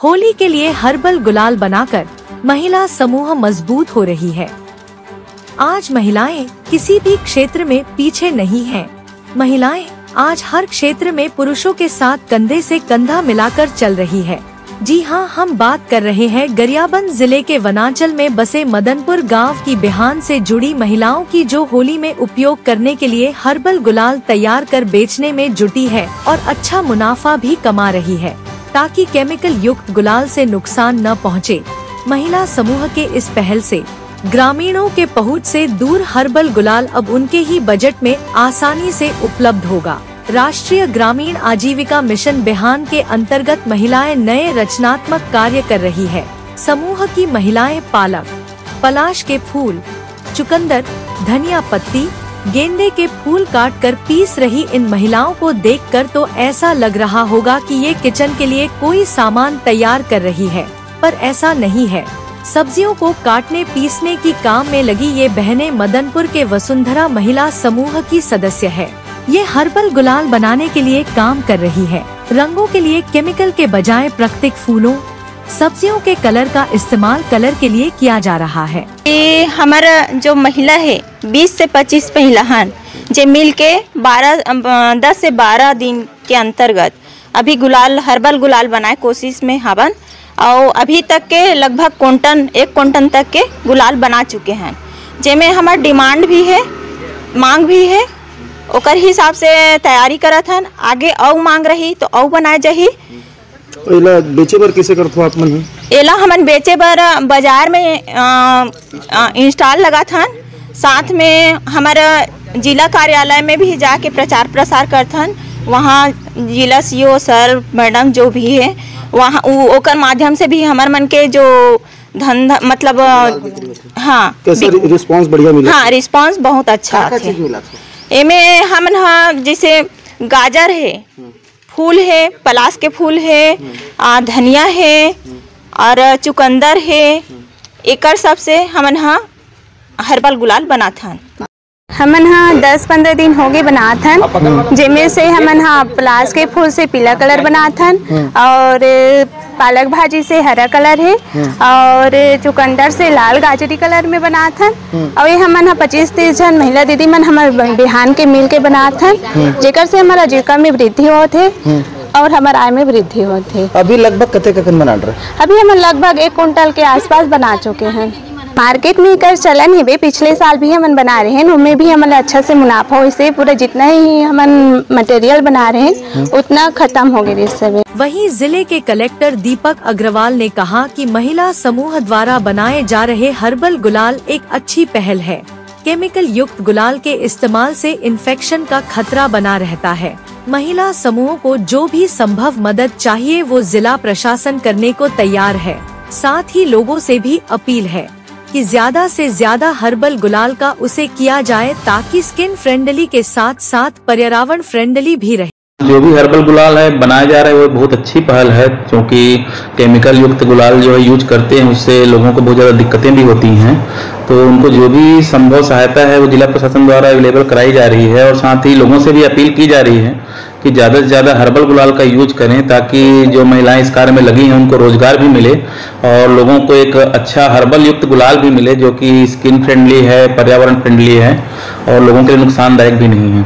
होली के लिए हर्बल गुलाल बनाकर महिला समूह मज़बूत हो रही है। आज महिलाएँ किसी भी क्षेत्र में पीछे नहीं हैं। महिलाएँ आज हर क्षेत्र में पुरुषों के साथ कंधे से कंधा मिलाकर चल रही है। जी हाँ हम बात कर रहे हैं गरियाबंद ज़िले के वनांचल में बसे मदनपुर गाँव की बिहान से जुड़ी महिलाओं की जो होली में उपयोग करने के लिए हर्बल गुलाल तैयार कर बेचने में जुटी है और अच्छा मुनाफा भी कमा रही है। ताकि केमिकल युक्त गुलाल से नुकसान न पहुँचे। महिला समूह के इस पहल से ग्रामीणों के पहुँच से दूर हर्बल गुलाल अब उनके ही बजट में आसानी से उपलब्ध होगा। राष्ट्रीय ग्रामीण आजीविका मिशन बिहान के अंतर्गत महिलाएँ नए रचनात्मक कार्य कर रही है। समूह की महिलाएँ पालक, पलाश के फूल, चुकंदर, धनिया पत्ती गेंदे के फूल काट कर पीस रही इन महिलाओं को देखकर तो ऐसा लग रहा होगा कि ये किचन के लिए कोई सामान तैयार कर रही है, पर ऐसा नहीं है। सब्जियों को काटने पीसने की काम में लगी ये बहनें मदनपुर के वसुंधरा महिला समूह की सदस्य है। ये हर्बल गुलाल बनाने के लिए काम कर रही है। रंगों के लिए केमिकल के बजाय प्राकृतिक फूलों सब्जियों के कलर का इस्तेमाल कलर के लिए किया जा रहा है। ये हमारा जो महिला है 20 से 25 महिला हन जो मिल के बारह दस से 12 दिन के अंतर्गत अभी गुलाल, हर्बल गुलाल बनाए कोशिश में हवन और अभी तक के लगभग क्विंटन एक क्विंटन तक के गुलाल बना चुके हैं। जिसमें हमार डिमांड भी है, मांग भी है, ओकर हिसाब से तैयारी करत हन आगे और मांग रही तो और बनाए जाही। एला बेचे बर कैसे करथो आप मन एला हमन बेचे बर बाज़ार में इंस्टॉल लगा थन साथ में हमारा जिला कार्यालय में भी जाके प्रचार प्रसार करथन वहाँ जिला सीओ सर मैडम जो भी है वहाँ ओकर माध्यम से भी हमार मन के जो धंधा मतलब हाँ कैसा रिस्पांस बढ़िया मिला? हाँ रिस्पांस बहुत अच्छा एमे हमन हाँ जैसे गाजर है फूल है पलाश के फूल है आ, धनिया है और चुकंदर है। एकर सबसे हमन हाँ हर्बल गुलाल बना था हमन हाँ दस पंद्रह दिन हो गए बना थन जेमे से हमन हाँ प्लास के फूल से पीला कलर बना थन और पालक भाजी से हरा कलर है और चुकंदर से लाल गाजरी कलर में बनाथन। और ये हमन हाँ पच्चीस तीस जन महिला दीदी मन हमारे बिहान के मिल के बनाथन। जेकर से हमारा जीविका में वृद्धि होत है और हमारे आय में वृद्धि होते है। अभी लगभग कते कखन बना रहे अभी हम लगभग एक कुंटल के आसपास बना चुके हैं। मार्केट में कर चलन है पिछले साल भी हमन बना रहे हैं उनमें भी हमन अच्छा से मुनाफा हो इसे पूरा जितना ही हमन मटेरियल बना रहे हैं उतना खत्म हो गया इस समय वहीं ज़िले के कलेक्टर दीपक अग्रवाल ने कहा कि महिला समूह द्वारा बनाए जा रहे हर्बल गुलाल एक अच्छी पहल है। केमिकल युक्त गुलाल के इस्तेमाल से इन्फेक्शन का खतरा बना रहता है। महिला समूह को जो भी संभव मदद चाहिए वो जिला प्रशासन करने को तैयार है। साथ ही लोगों से भी अपील है। कि ज़्यादा से ज़्यादा हर्बल गुलाल का उसे किया जाए ताकि स्किन फ्रेंडली के साथ साथ पर्यावरण फ्रेंडली भी रहे। जो भी हर्बल गुलाल है बनाया जा रहा है, वो बहुत अच्छी पहल है, क्योंकि केमिकल युक्त गुलाल जो है, यूज़ करते हैं, उससे लोगों को बहुत ज़्यादा दिक्कतें भी होती हैं। तो उनको जो भी संभव सहायता है, वो जिला प्रशासन द्वारा अवेलेबल कराई जा रही है और साथ ही लोगों से भी अपील की जा रही है कि ज़्यादा से ज़्यादा हर्बल गुलाल का यूज़ करें ताकि जो महिलाएँ इस कार्य में लगी हैं, उनको रोज़गार भी मिले और लोगों को एक अच्छा हर्बल युक्त गुलाल भी मिले, जो कि स्किन फ्रेंडली है, पर्यावरण फ्रेंडली है और लोगों के लिए नुकसानदायक भी नहीं है।